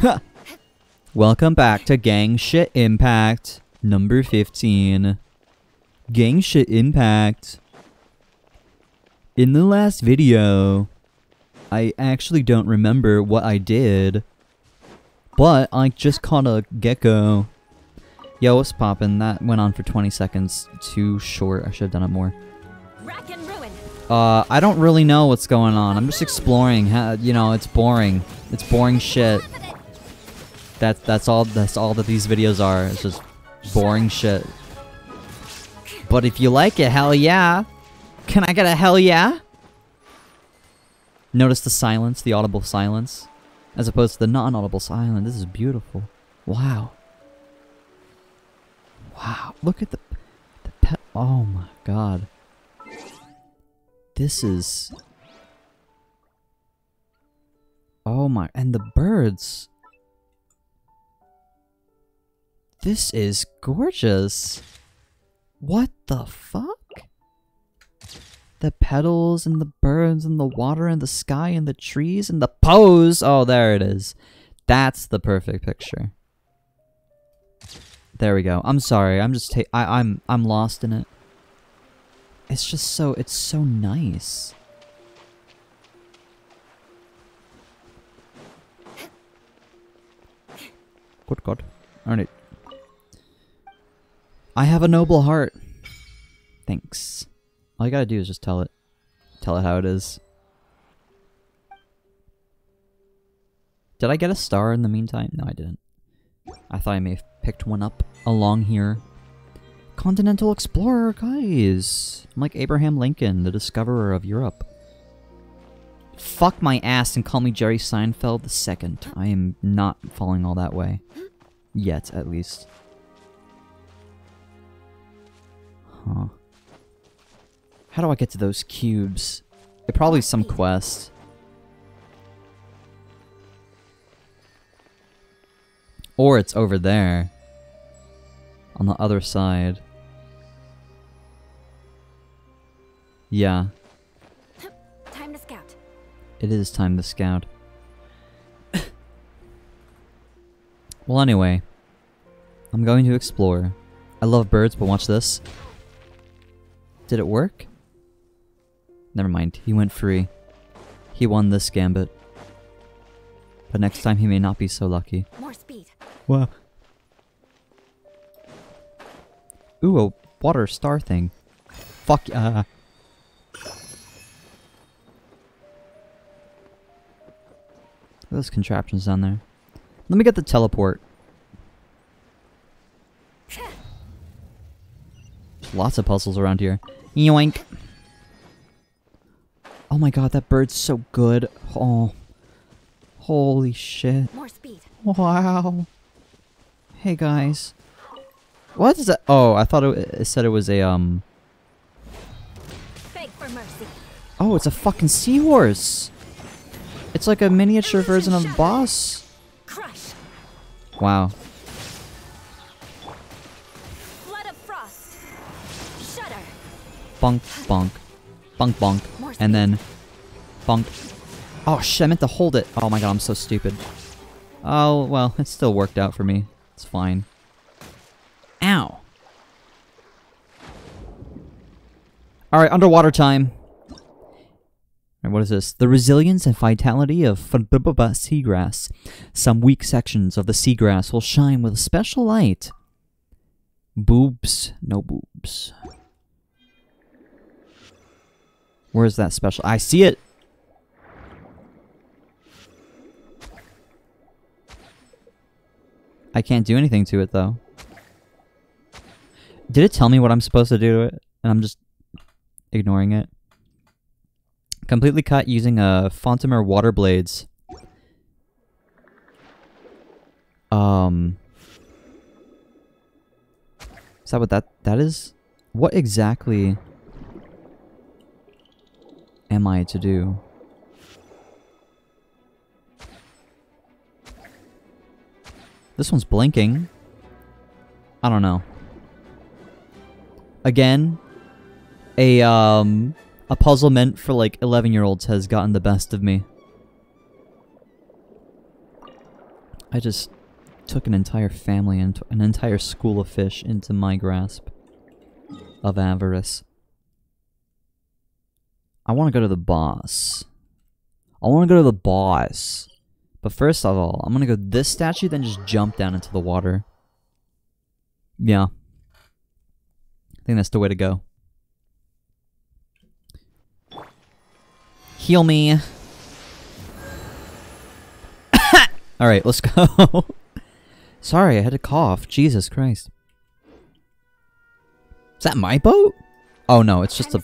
Welcome back to Gang Shit Impact number 15. Gang Shit Impact. In the last video, I actually don't remember what I did, but I just caught a gecko. Yo, what's poppin'? That went on for 20 seconds. Too short. I should have done it more. Rack and ruin. Uh, I don't really know what's going on. I'm just exploring. How, you know, it's boring. It's boring shit. That's that's all. That's all that these videos are. It's just boring shit. But if you like it, hell yeah! Can I get a hell yeah? Notice the silence, the audible silence, as opposed to the non-audible silence. This is beautiful. Wow. Wow. Look at the the pet. Oh my god. This is. Oh my, and the birds. This is gorgeous. What the fuck? The petals and the birds and the water and the sky and the trees and the pose. Oh, there it is. That's the perfect picture. There we go. I'm sorry. I'm just I I'm I'm lost in it. It's just so it's so nice. Good God. Alright. I have a noble heart. Thanks. All you gotta do is just tell it. Tell it how it is. Did I get a star in the meantime? No, I didn't. I thought I may have picked one up along here. Continental Explorer, guys! I'm like Abraham Lincoln, the discoverer of Europe. Fuck my ass and call me Jerry Seinfeld the second. I am not falling all that way. Yet, at least. Huh. How do I get to those cubes? It probably some quest. Or it's over there. On the other side. Yeah, Time to scout. it is time to scout. well, anyway. I'm going to explore. I love birds, but watch this. Did it work? Never mind, he went free. He won this gambit. But next time he may not be so lucky. More speed. Wow. Ooh, a water star thing. Fuck uh... Those contraptions down there. Let me get the teleport. Lots of puzzles around here. Yoink. Oh my god, that bird's so good. Oh. Holy shit. More speed. Wow. Hey guys. What is that? Oh, I thought it, it said it was a um. Beg for mercy. Oh, it's a fucking seahorse. It's like a miniature version of the boss. Crush. Wow. Bonk, bonk, bonk, bonk, and then bonk. Oh shit! I meant to hold it. Oh my god, I'm so stupid. Oh well, it still worked out for me. It's fine. Ow. All right, underwater time. Alright, what is this? The resilience and vitality of seagrass. Some weak sections of the seagrass will shine with a special light. Boobs, no boobs. Where's that special? I see it. I can't do anything to it though. Did it tell me what I'm supposed to do to it? And I'm just ignoring it. Completely cut using a Fontemer water blades. Um Is that what that that is? What exactly am I to do? This one's blinking. I don't know. Again, a um a puzzle meant for like 11 year olds has gotten the best of me. I just took an entire family and an entire school of fish into my grasp of avarice. I want to go to the boss. I want to go to the boss. But first of all, I'm going to go this statue, then just jump down into the water. Yeah. I think that's the way to go. Heal me. Alright, let's go. Sorry, I had to cough. Jesus Christ. Is that my boat? Oh no, it's just a.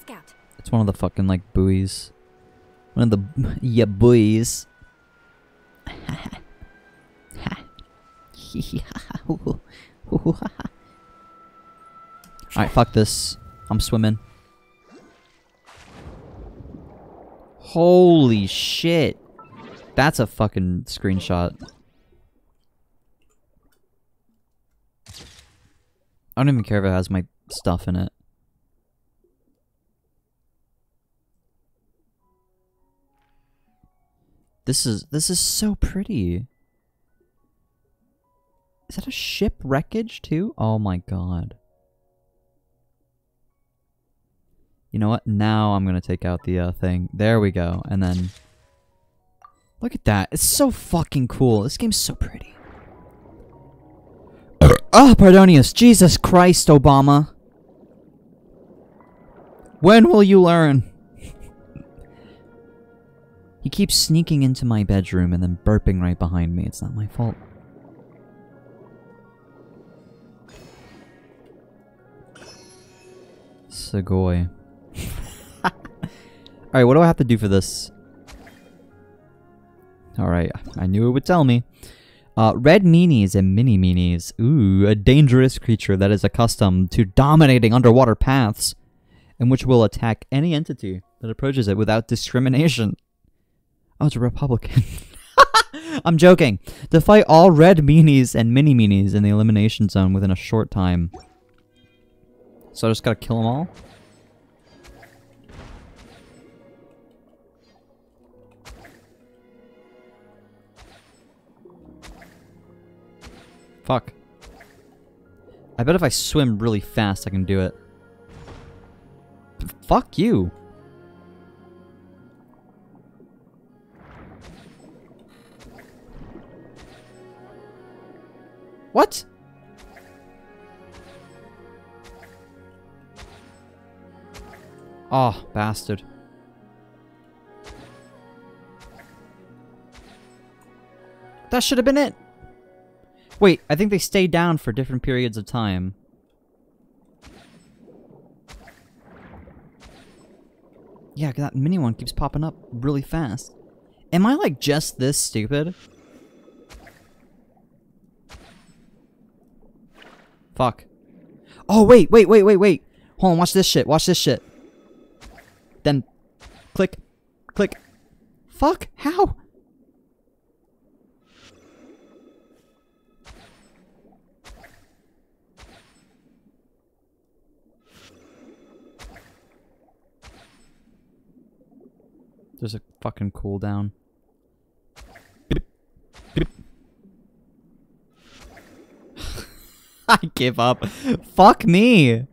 it's one of the fucking like buoys. One of the yeah buoys. Alright, fuck this. I'm swimming. Holy shit. That's a fucking screenshot. I don't even care if it has my stuff in it. This is this is so pretty. Is that a ship wreckage too? Oh my god. You know what? Now I'm gonna take out the uh, thing. There we go. And then look at that. It's so fucking cool. This game's so pretty. oh, Pardonius. Jesus Christ, Obama. When will you learn? He keeps sneaking into my bedroom and then burping right behind me. It's not my fault. Segoy. Alright, what do I have to do for this? Alright, I knew it would tell me. Uh, red meanies and mini meanies. Ooh, a dangerous creature that is accustomed to dominating underwater paths and which will attack any entity that approaches it without discrimination. Oh, it's a Republican. I'm joking. To fight all red meanies and mini meanies in the elimination zone within a short time. So I just gotta kill them all? Fuck. I bet if I swim really fast, I can do it. Fuck you. What? Oh, bastard. That should have been it. Wait, I think they stay down for different periods of time. Yeah, that mini one keeps popping up really fast. Am I like just this stupid? Fuck. Oh, wait, wait, wait, wait, wait. Hold on, watch this shit, watch this shit. Then, click, click. Fuck, how? There's a fucking cooldown. I give up. Fuck me.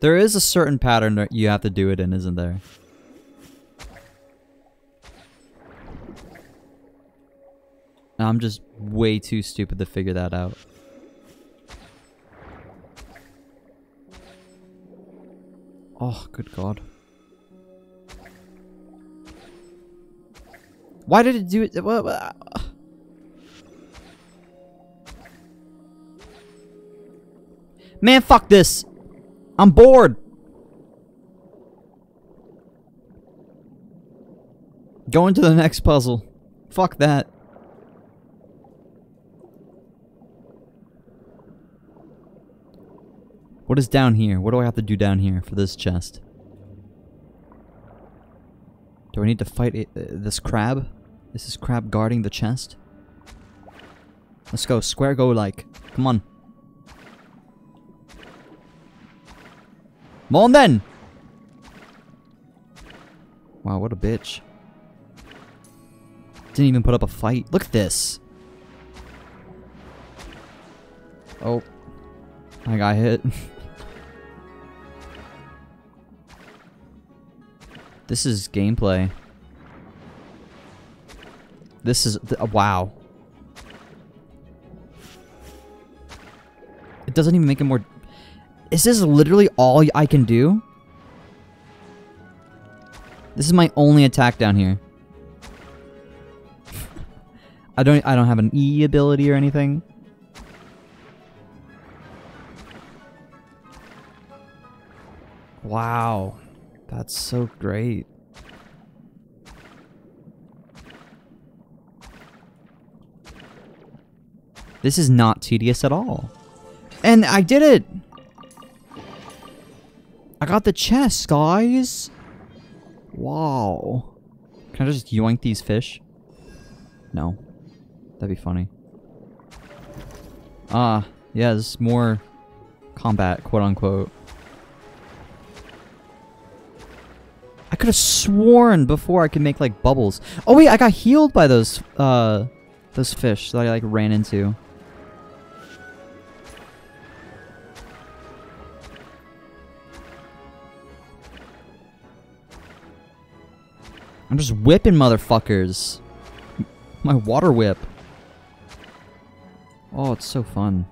There is a certain pattern that you have to do it in, isn't there? I'm just way too stupid to figure that out. Oh, good god. Why did it do it? Man, fuck this. I'm bored. Going to the next puzzle. Fuck that. What is down here? What do I have to do down here for this chest? Do I need to fight it, uh, this crab? Is this crab guarding the chest? Let's go. Square go like. Come on. Come on then! Wow, what a bitch. Didn't even put up a fight. Look at this. Oh. I got hit. this is gameplay. This is th- uh, wow. It doesn't even make it more. This is this literally all I can do? This is my only attack down here. I don't. I don't have an E ability or anything. Wow, that's so great. This is not tedious at all. And I did it! I got the chest, guys! Wow. Can I just yoink these fish? No. That'd be funny. Ah, yeah, there's more combat, quote unquote. I could have sworn before I could make like bubbles. Oh wait, I got healed by those uh those fish that I like ran into. I'm just whipping motherfuckers. My water whip. Oh, it's so fun.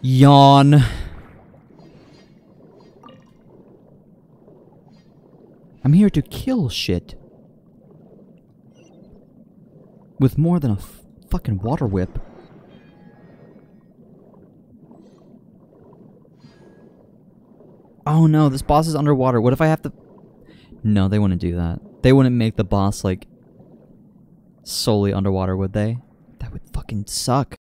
Yawn. I'm here to kill shit. With more than a fucking water whip. Oh no, this boss is underwater. What if I have to... No, they wouldn't do that. They wouldn't make the boss, like, solely underwater, would they? That would fucking suck.